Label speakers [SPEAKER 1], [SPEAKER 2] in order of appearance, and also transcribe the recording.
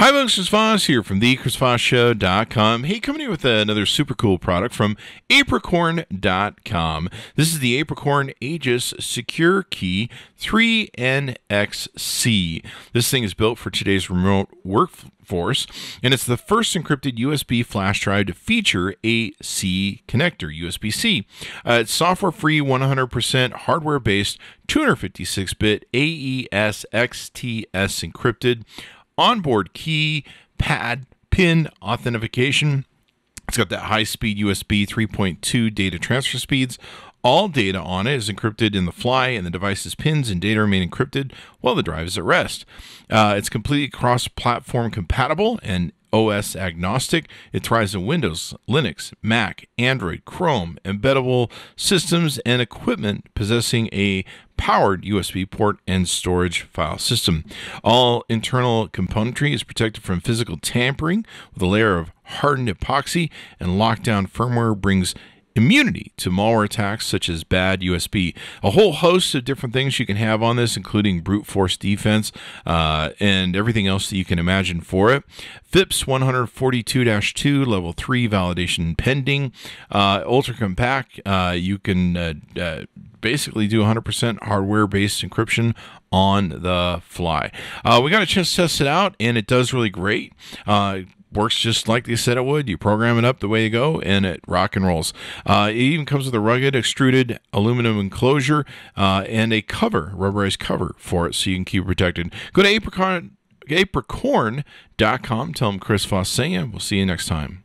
[SPEAKER 1] Hi, folks. Chris Voss here from the ChrisVossShow.com. Hey, coming here with another super cool product from Apricorn.com. This is the Apricorn Aegis Secure Key 3NXC. This thing is built for today's remote workforce, and it's the first encrypted USB flash drive to feature a C connector, USB C. Uh, it's software free, 100% hardware based, 256 bit AES XTS encrypted onboard key, pad, pin authentication. It's got that high speed USB 3.2 data transfer speeds. All data on it is encrypted in the fly, and the device's pins and data remain encrypted while the drive is at rest. Uh, it's completely cross platform compatible and OS agnostic. It thrives in Windows, Linux, Mac, Android, Chrome, embeddable systems, and equipment possessing a powered USB port and storage file system. All internal componentry is protected from physical tampering with a layer of hardened epoxy, and lockdown firmware brings immunity to malware attacks such as bad USB. A whole host of different things you can have on this, including brute force defense uh, and everything else that you can imagine for it. FIPS 142 2, level 3 validation pending. Uh, ultra compact, uh, you can uh, uh, basically do 100% hardware based encryption on the fly. Uh, we got a chance to test it out, and it does really great. Works just like they said it would. You program it up the way you go, and it rock and rolls. Uh, it even comes with a rugged extruded aluminum enclosure uh, and a cover, rubberized cover for it, so you can keep it protected. Go to apricorn, apricorn.com. Tell them Chris Voss saying. We'll see you next time.